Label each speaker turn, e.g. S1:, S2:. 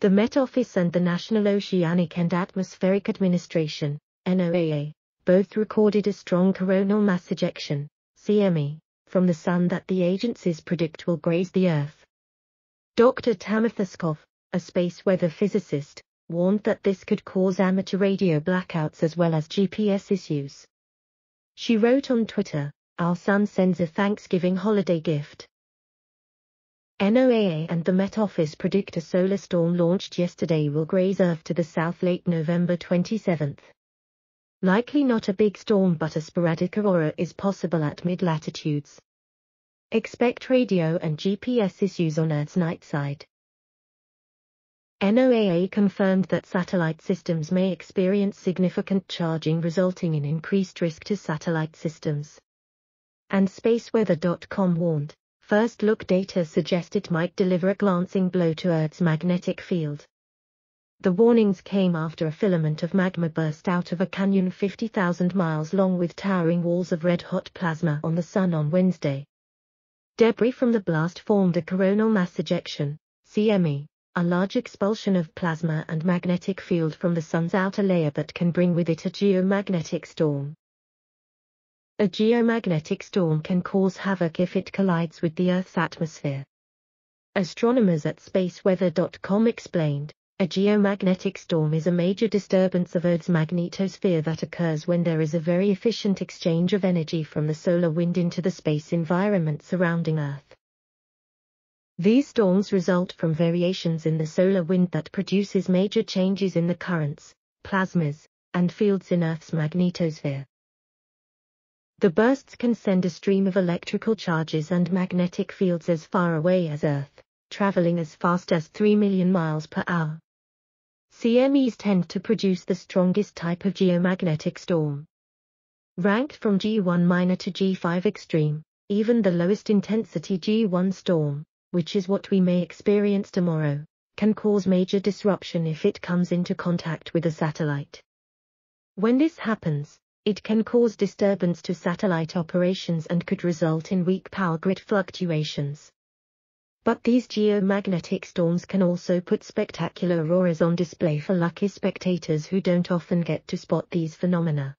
S1: The Met Office and the National Oceanic and Atmospheric Administration, NOAA, both recorded a strong coronal mass ejection, CME, from the Sun that the agencies predict will graze the Earth. Dr. Tamitha a space weather physicist, warned that this could cause amateur radio blackouts as well as GPS issues. She wrote on Twitter, Our sun sends a Thanksgiving holiday gift. NOAA and the Met Office predict a solar storm launched yesterday will graze Earth to the south late November 27. Likely not a big storm but a sporadic aurora is possible at mid-latitudes. Expect radio and GPS issues on Earth's night side. NOAA confirmed that satellite systems may experience significant charging resulting in increased risk to satellite systems. And spaceweather.com warned, first look data suggest it might deliver a glancing blow to Earth's magnetic field. The warnings came after a filament of magma burst out of a canyon 50,000 miles long with towering walls of red-hot plasma on the Sun on Wednesday. Debris from the blast formed a coronal mass ejection, CME, a large expulsion of plasma and magnetic field from the Sun's outer layer that can bring with it a geomagnetic storm. A geomagnetic storm can cause havoc if it collides with the Earth's atmosphere. Astronomers at spaceweather.com explained, a geomagnetic storm is a major disturbance of Earth's magnetosphere that occurs when there is a very efficient exchange of energy from the solar wind into the space environment surrounding Earth. These storms result from variations in the solar wind that produces major changes in the currents, plasmas, and fields in Earth's magnetosphere. The bursts can send a stream of electrical charges and magnetic fields as far away as Earth, traveling as fast as 3 million miles per hour. CMEs tend to produce the strongest type of geomagnetic storm. Ranked from G1 minor to G5 extreme, even the lowest intensity G1 storm, which is what we may experience tomorrow, can cause major disruption if it comes into contact with a satellite. When this happens, it can cause disturbance to satellite operations and could result in weak power grid fluctuations. But these geomagnetic storms can also put spectacular auroras on display for lucky spectators who don't often get to spot these phenomena.